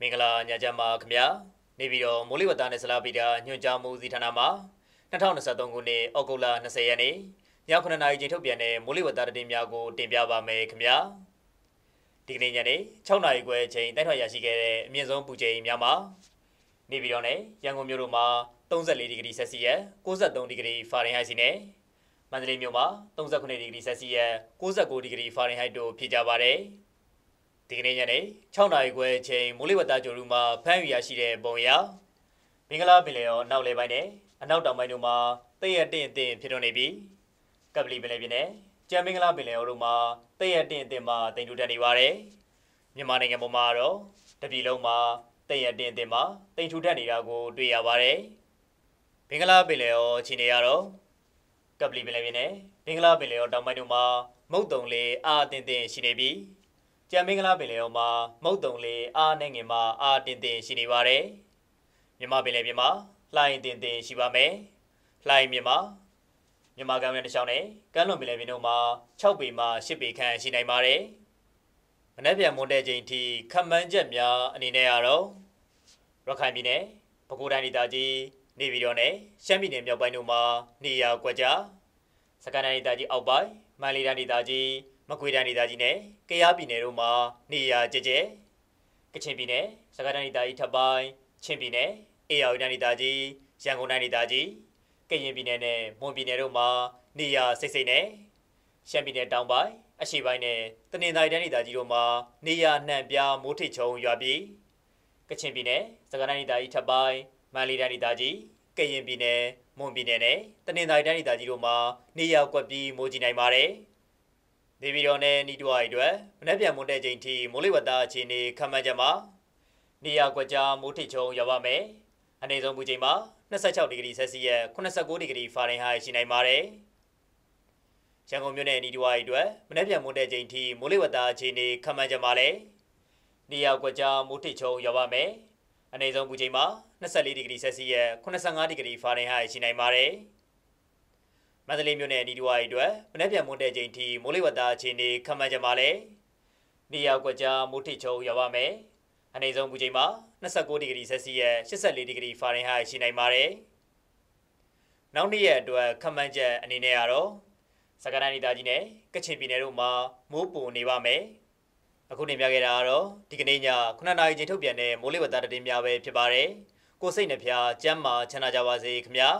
မင်္ဂလာညချမ်းပါခင်ဗျာနေပြီးတော့မိုးလေဝသနဲ့ဇလာပီတာညွှန်ကြားမှုစီဌာနမှာ2023ခုနှစ်ဩဂုတ်လ20ရက်နေ့ည9:00နာရီချိန်ထုတ်ပြန်တဲ့မိုးလေဝသသတင်းများကိုတင်ပြပါမယ်ခင်ဗျာဒီကနေ့ညနေ6:00နာရီခွဲချိန်တိုက်ထွက်ရရှိခဲ့တဲ့အမြင့်ဆုံးပူချိန်များမှာနေပြီးတော့နဲ့ရန်ကုန်မြို့တို့မှာ34ဒီဂရီဆက်စီယပ်63ဒီဂရီဖာရင်ဟိုက်စီနဲ့မန္တလေးမြို့မှာ39ဒီဂရီဆက်စီယပ်69ဒီဂရီဖာရင်ဟိုက်တို့ဖြစ်ကြပါတယ် ဒီကနေ့ညနေ6နာရီခွဲအချိန်မိုးလေဝသကြိုရူမှာဖမ်းယူရရှိတဲ့ပုံရမင်္ဂလာပင်လယ်ရောနောက်လေပိုင်းနဲ့အနောက်တောင်ပိုင်းတို့မှာတည့်ရတင့်အင့်ဖြစ်ထွန်းနေပြီးကပလီပင်လယ်ပြင်နဲ့ကြံမင်္ဂလာပင်လယ်ရောတို့မှာတည့်ရတင့်အင့်မှာတင်ထူတက်နေပါတယ်မြန်မာနိုင်ငံပေါ်မှာတော့တပြည်လုံးမှာတည့်ရတင့်အင့်မှာတင်ထူတက်နေတာကိုတွေ့ရပါတယ်မင်္ဂလာပင်လယ်ရောအခြေအနေရတော့ကပလီပင်လယ်ပြင်နဲ့မင်္ဂလာပင်လယ်ရောတောင်ပိုင်းတို့မှာမုတ်တုံလေးအားအင့်အင့်ရှိနေပြီး ကြံမင်္ဂလာပင်လယ်အော်မှာမုတ်တုံလေးအားနဲ့ငင်မှာအားတင်တင်ရှိနေပါတယ်မြမပင်လယ်ပြင်မှာလှိုင်းတင်တင်ရှိပါမယ်လှိုင်းမြမမြမကမ်းရတစ်ချောင်းနဲ့ကမ်းလွန်ပင်လယ်ပြင်တို့မှာ6ပေမှ10ပေခန့်ရှိနိုင်ပါတယ်မနေ့ပြန်မွန်တဲ့ချိန်ထိခမန်းချက်များအနေနဲ့ကတော့ရခိုင်ပြည်နယ်ပဲခူးတိုင်းဒေသကြီးနေပြည်တော်နဲ့ရှမ်းပြည်နယ်မြောက်ပိုင်းတို့မှာနေရာကွက်ကြားစကိုင်းတိုင်းဒေသကြီးအောက်ပိုင်းမန္တလေးတိုင်းဒေသကြီး မကွေးတိုင်းဒေသကြီးနဲ့ကယားပြည်နယ်တို့မှာနေရာကျကျကချင်ပြည်နယ်စကိုင်းတိုင်းဒေသကြီးထပ်ပိုင်းချင်းပြည်နယ်အေရဝတီတိုင်းဒေသကြီးရန်ကုန်တိုင်းဒေသကြီးကရင်ပြည်နယ်နဲ့မွန်ပြည်နယ်တို့မှာနေရာစိတ်စိတ်နဲ့ရှမ်းပြည်နယ်တောင်ပိုင်းအရှေ့ပိုင်းနဲ့တနင်္သာရီတိုင်းဒေသကြီးတို့မှာနေရာနှံ့ပြားမိုးထစ်ချုံရွာပြီးကချင်ပြည်နယ်စကိုင်းတိုင်းဒေသကြီးထပ်ပိုင်းမန္တလေးတိုင်းဒေသကြီးကရင်ပြည်နယ်မွန်ပြည်နယ်နဲ့တနင်္သာရီတိုင်းဒေသကြီးတို့မှာနေရာကွက်ပြီးမိုးကြီးနိုင်ပါတယ်။ နေပြည်တော်နဲ့နီတွားရီအတွက်မနေ့ပြန်မွန်တဲ့ချိန်ထိမိုးလေဝသအခြေအနေခန့်မှန်းချက်မှာနေရာကွက်ကြားမိုးထစ်ချုံရောက်ပါမယ်။အနေဆုံးပူချိန်မှာ26ဒီဂရီဆက်စီယပ်89ဒီဂရီဖာရင်ဟိုက်ရှိနိုင်ပါတယ်။ရန်ကုန်မြို့နယ်နီတွားရီအတွက်မနေ့ပြန်မွန်တဲ့ချိန်ထိမိုးလေဝသအခြေအနေခန့်မှန်းချက်မှာလည်းနေရာကွက်ကြားမိုးထစ်ချုံရောက်ပါမယ်။အနေဆုံးပူချိန်မှာ24ဒီဂရီဆက်စီယပ်85ဒီဂရီဖာရင်ဟိုက်ရှိနိုင်ပါတယ်။ မန္တလေးမြို့နယ်နီဒူဝါရီအတွက်မနေ့ပြန်မွန်တဲ့ချိန်ထိမိုးလေဝသအခြေအနေခန့်မှန်းကြပါလဲနေရာကွက်ကြားမိုးထစ်ချုံရောက်ပါမယ်အနေဆုံးပူချိန်မှာ29ဒီဂရီဆက်စီယပ်84ဒီဂရီဖာရင်ဟိုက်ရှိနိုင်ပါတယ်နောက်နေ့ရက်အတွက်ခန့်မှန်းချက်အနေနဲ့ကတော့စကိုင်းတိုင်းဒေသကြီးနဲ့ကချင်ပြည်နယ်တို့မှာမိုးပုံနေပါမယ်အခုနေပြခဲ့တာကတော့ဒီကနေ့ည9နာရီချိန်ထုတ်ပြန်တဲ့မိုးလေဝသသတင်းများပဲဖြစ်ပါတယ်ကိုစိတ်နှဖျားစမ်းမာချမ်းသာကြပါစေခင်ဗျာ